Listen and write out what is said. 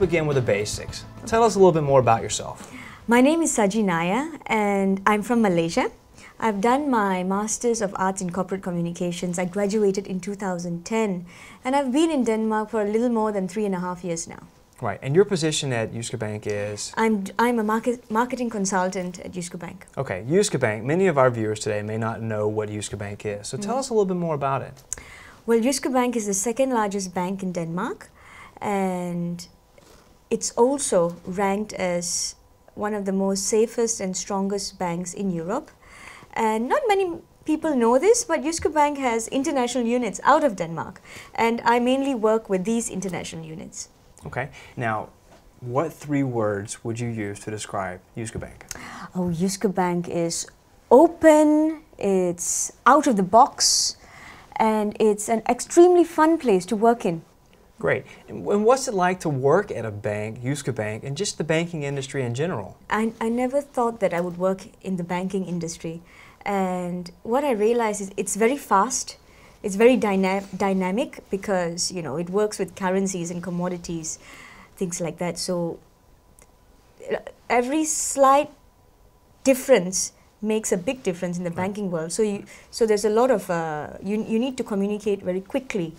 begin with the basics. Tell us a little bit more about yourself. My name is Saji Naya and I'm from Malaysia. I've done my Masters of Arts in Corporate Communications. I graduated in 2010 and I've been in Denmark for a little more than three and a half years now. Right, and your position at Jyske Bank is? I'm, I'm a market, marketing consultant at Jyske Bank. Okay, Jyske Bank, many of our viewers today may not know what Jyske Bank is, so tell mm. us a little bit more about it. Well, Jyske Bank is the second largest bank in Denmark and it's also ranked as one of the most safest and strongest banks in Europe. And not many people know this, but Jyske Bank has international units out of Denmark. And I mainly work with these international units. Okay. Now, what three words would you use to describe Jyske Bank? Oh, Jyske Bank is open, it's out of the box, and it's an extremely fun place to work in. Great. And what's it like to work at a bank, Jyske Bank, and just the banking industry in general? I, I never thought that I would work in the banking industry. And what I realized is it's very fast, it's very dyna dynamic because, you know, it works with currencies and commodities, things like that. So every slight difference makes a big difference in the banking world. So, you, so there's a lot of, uh, you, you need to communicate very quickly.